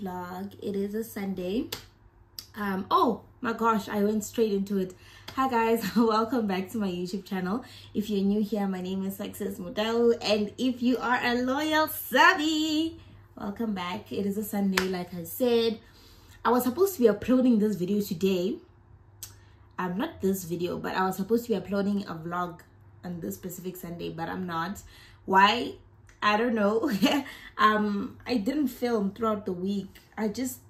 vlog. It is a sunday. Um oh my gosh i went straight into it. Hi guys welcome back to my youtube channel. If you're new here my name is Success Mudau and if you are a loyal savvy welcome back. It is a sunday like i said. I was supposed to be uploading this video today. Um not this video but i was supposed to be uploading a vlog on this specific sunday but i'm not. Why i don't know. Um i didn't film throughout the week. I just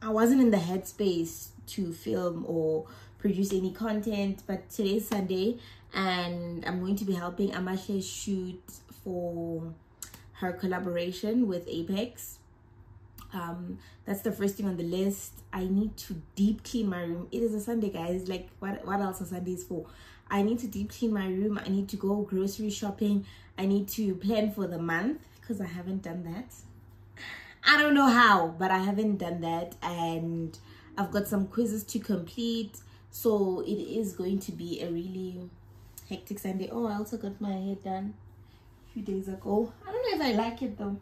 i wasn't in the headspace to film or produce any content but today's sunday and i'm going to be helping amashe shoot for her collaboration with apex um that's the first thing on the list i need to deep clean my room it is a sunday guys like what what else are sundays for I need to deep clean my room. I need to go grocery shopping. I need to plan for the month because I haven't done that. I don't know how, but I haven't done that. And I've got some quizzes to complete. So it is going to be a really hectic Sunday. Oh, I also got my hair done a few days ago. I don't know if I like it though.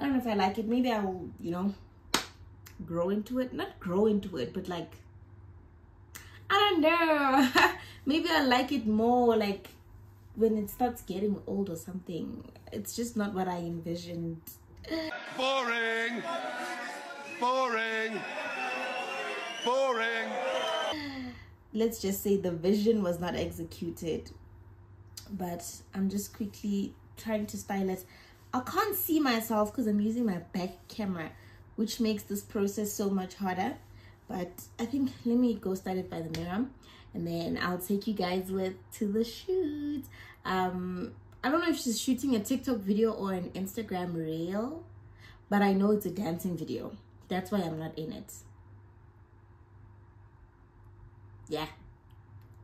I don't know if I like it. Maybe I will, you know, grow into it. Not grow into it, but like I don't know. Maybe I like it more like when it starts getting old or something. It's just not what I envisioned. Boring. Boring. Boring. Let's just say the vision was not executed. But I'm just quickly trying to style it. I can't see myself because I'm using my back camera, which makes this process so much harder. But i think let me go start it by the mirror and then i'll take you guys with to the shoot. Um i don't know if she's shooting a tiktok video or an instagram reel but i know it's a dancing video. That's why i'm not in it. Yeah.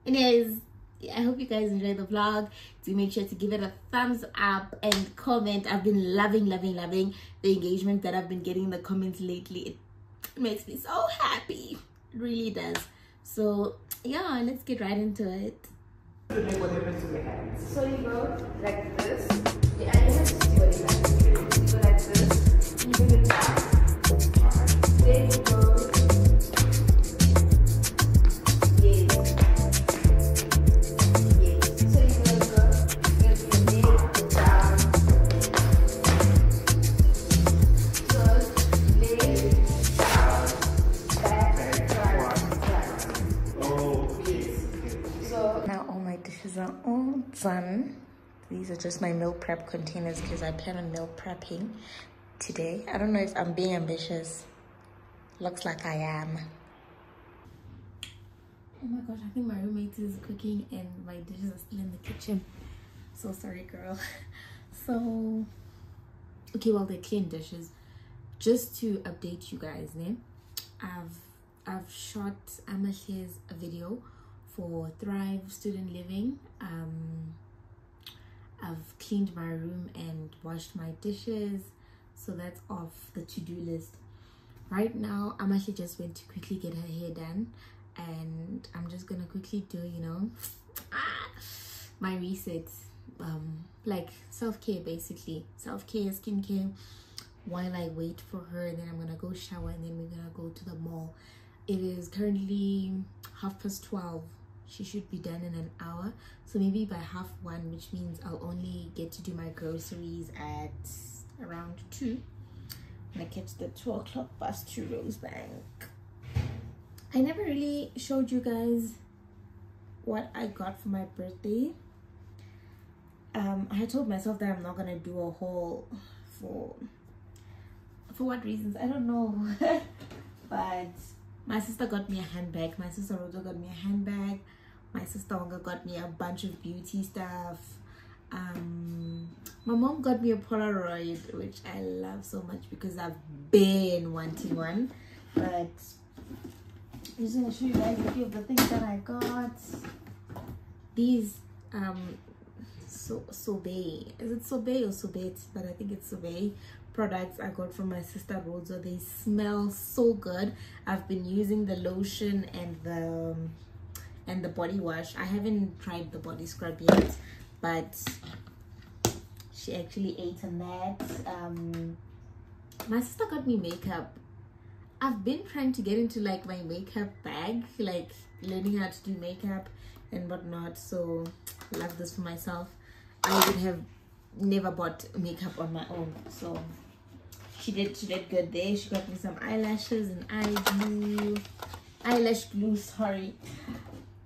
Anyways I hope you guys enjoyed the vlog. Do make sure to give it a thumbs up and comment. I've been loving, loving, loving the engagement that I've been getting in the comments lately. It makes me so happy. It really does. So yeah let's get right into it. So you go like this. Yeah you have to like. You go like this. You then you go fun these are just my meal prep containers because i plan on meal prepping today. I don't know if i'm being ambitious. Looks like i am. Oh my gosh i think my roommate is cooking and my dishes are still in the kitchen. So sorry girl. So okay well they're clean dishes. Just to update you guys name i've i've shot amashe's video for Thrive Student Living. Um, I've cleaned my room and washed my dishes, so that's off the to-do list. Right now, I'm actually just went to quickly get her hair done, and I'm just gonna quickly do, you know, my resets, um, like self-care basically, self-care, skincare, while I wait for her, and then I'm gonna go shower, and then we're gonna go to the mall. It is currently half past 12 she should be done in an hour. So maybe by half one which means i'll only get to do my groceries at around two. And i catch the 12 o'clock bus to rosebank. I never really showed you guys what i got for my birthday. Um i told myself that i'm not gonna do a haul for for what reasons? I don't know. But my sister got me a handbag. My sister Rosa got me a handbag my sister got me a bunch of beauty stuff. Um my mom got me a polaroid which i love so much because i've been wanting one. But i'm just gonna show you guys a few of the things that i got. These um so sobe is it sobe or sobet but i think it's sobe products i got from my sister rosa. They smell so good. I've been using the lotion and the um, and the body wash. I haven't tried the body scrub yet but she actually ate on that um my sister got me makeup. I've been trying to get into like my makeup bag like learning how to do makeup and whatnot so love this for myself. I would have never bought makeup on my own so she did she did good there. She got me some eyelashes and eye glue eyelash glue sorry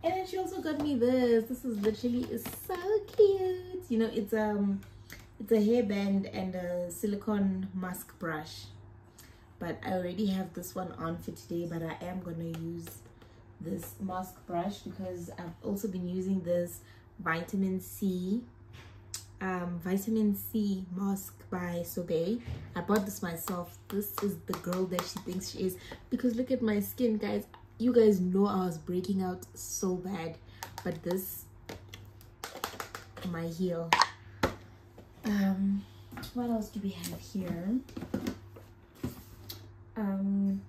and then she also got me this. This is literally is so cute. You know it's um it's a hairband and a silicone mask brush. But i already have this one on for today but i am gonna use this mask brush because i've also been using this vitamin c um, vitamin c mask by sobe i bought this myself. This is the girl that she thinks she is. Because look at my skin guys you guys know i was breaking out so bad but this my heel. Um what else do we have here? Um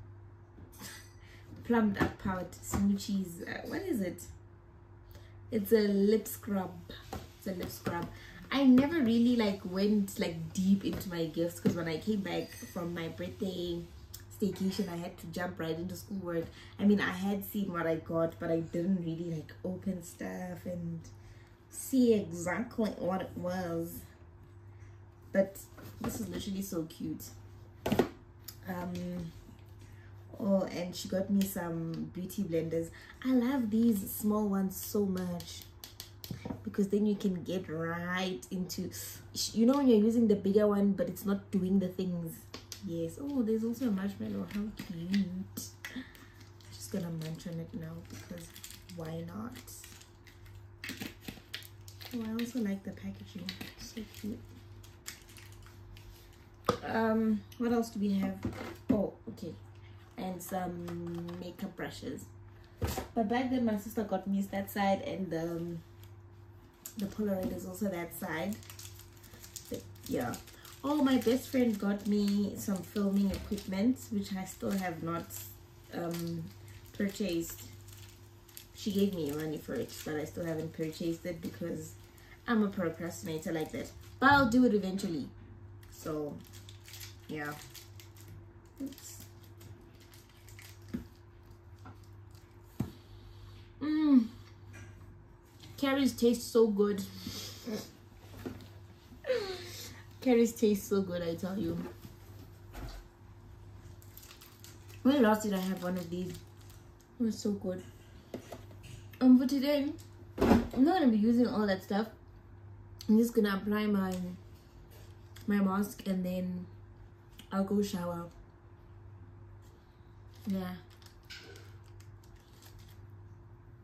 plumped up powder smoochies uh, what is it? It's a lip scrub it's a lip scrub. I never really like went like deep into my gifts because when i came back from my birthday staycation i had to jump right into schoolwork i mean i had seen what i got but i didn't really like open stuff and see exactly what it was. But this is literally so cute. Um oh and she got me some beauty blenders. I love these small ones so much because then you can get right into you know when you're using the bigger one but it's not doing the things yes. Oh there's also a marshmallow. How cute. I'm just gonna munch on it now because why not? Oh i also like the packaging. So cute. Um what else do we have? Oh okay. And some makeup brushes. But back then my sister got me that side and the um, the polaroid is also that side. But yeah oh my best friend got me some filming equipment which i still have not um purchased she gave me money for it but i still haven't purchased it because i'm a procrastinator like that but i'll do it eventually so yeah Oops. Mmm. Carrie's taste so good. Carrie's taste so good, I tell you. When last did I have one of these? It was so good. Um, for today, I'm not gonna be using all that stuff. I'm just gonna apply my my mask and then I'll go shower. Yeah.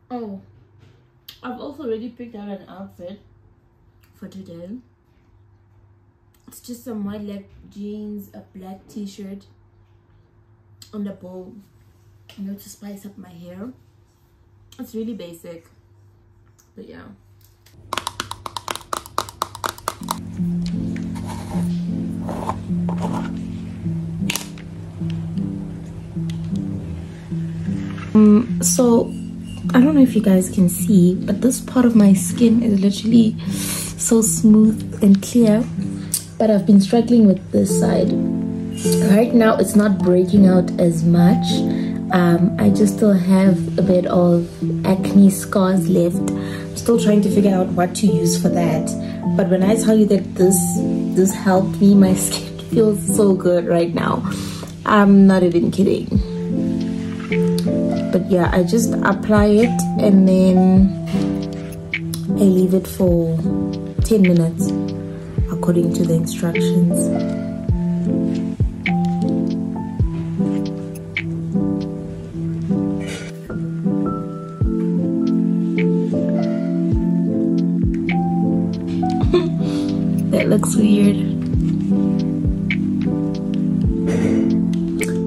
Oh, I've also already picked out an outfit for today. It's just some white leg jeans, a black t-shirt, and a bow, you know, to spice up my hair. It's really basic, but yeah. Um, so I don't know if you guys can see, but this part of my skin is literally so smooth and clear. But I've been struggling with this side. Right now, it's not breaking out as much. Um, I just still have a bit of acne scars left. I'm still trying to figure out what to use for that. But when I tell you that this this helped me, my skin feels so good right now. I'm not even kidding but yeah i just apply it and then i leave it for 10 minutes according to the instructions. That looks weird. I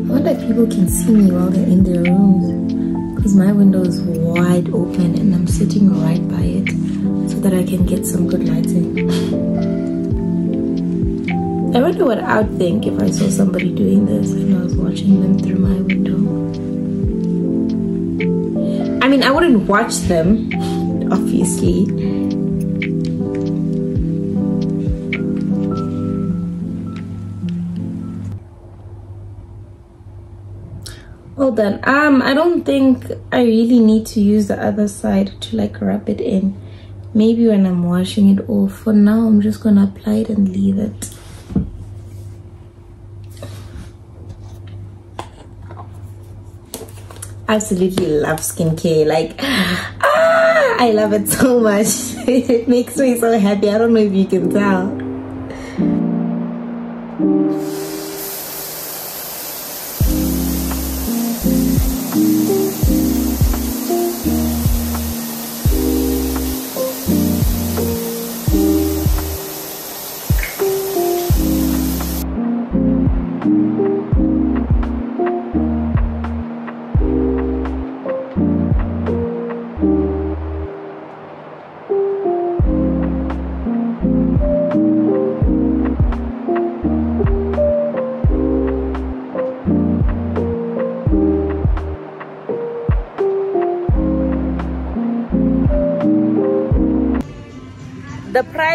wonder if people can see me while they're in their rooms. Because my window is wide open and I'm sitting right by it so that I can get some good lighting. I wonder what I would think if I saw somebody doing this and I was watching them through my window. I mean, I wouldn't watch them, obviously. Well done. Um, I don't think I really need to use the other side to like wrap it in. Maybe when I'm washing it off. For now, I'm just gonna apply it and leave it. Absolutely love skincare. Like, ah, I love it so much. it makes me so happy. I don't know if you can tell.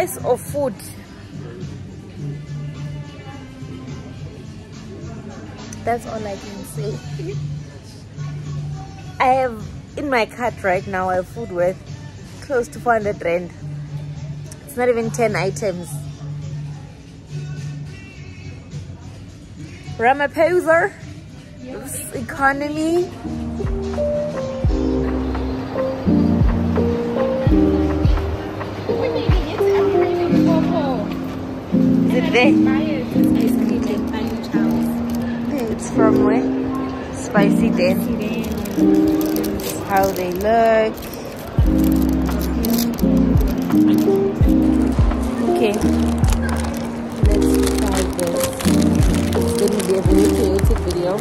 Price of food. That's all i can say. I have in my cart right now i have food worth close to 400 rand. It's not even 10 items. Ramaphosa? Yes. economy It's from where? Spicy Den. How they look. Okay. Let's try this. It's going to be a very chaotic video.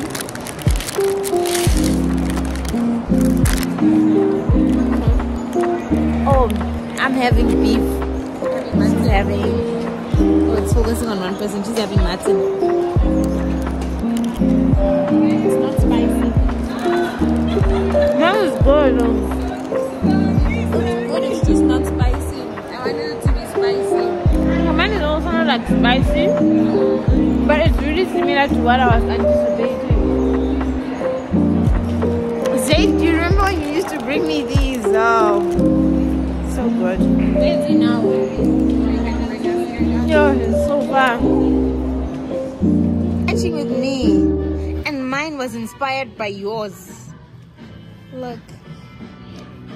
Oh, I'm having beef. I'm having Oh, it's focusing on one person. She's having Martin. It's not spicy. That is good. It's good, it's just not spicy. I wanted it to be spicy. Mine is also not like spicy, but it's really similar to what I was anticipating. Zay, do you remember when you used to bring me these? Oh, so good. Where's it now? Yo, it's so fun. Catching with me. And mine was inspired by yours. Look.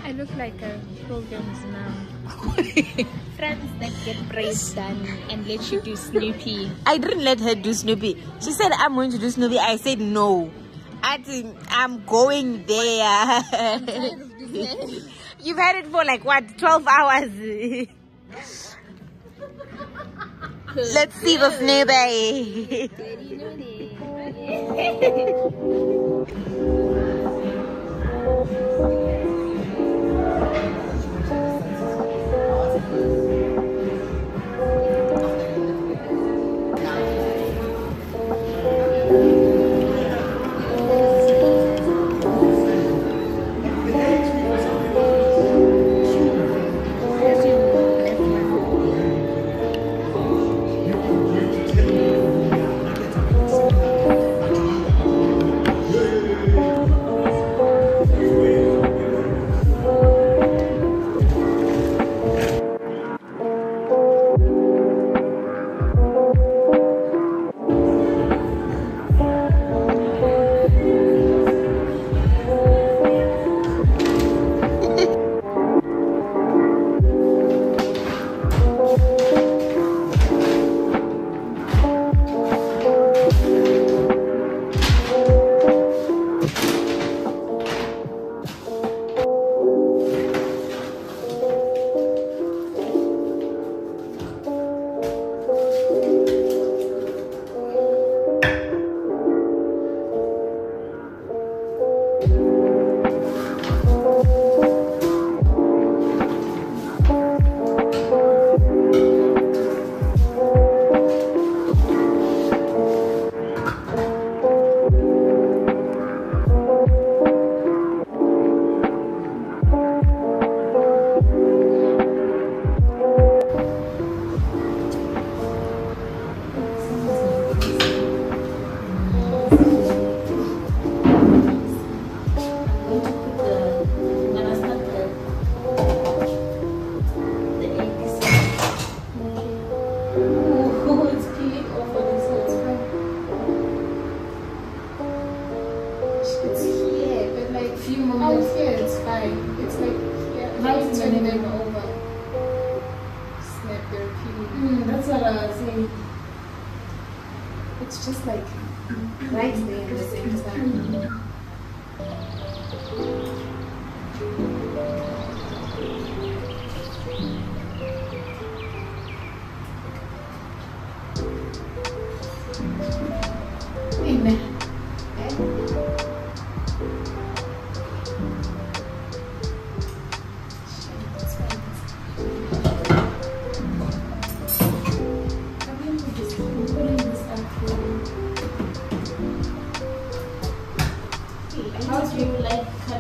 I look like a programs now. Friends that get braids done and let you do Snoopy. I didn't let her do Snoopy. She said I'm going to do Snoopy. I said no. I think I'm going there. You've had it for like what, 12 hours? Let's see this new. It's just like there in the center. Amen.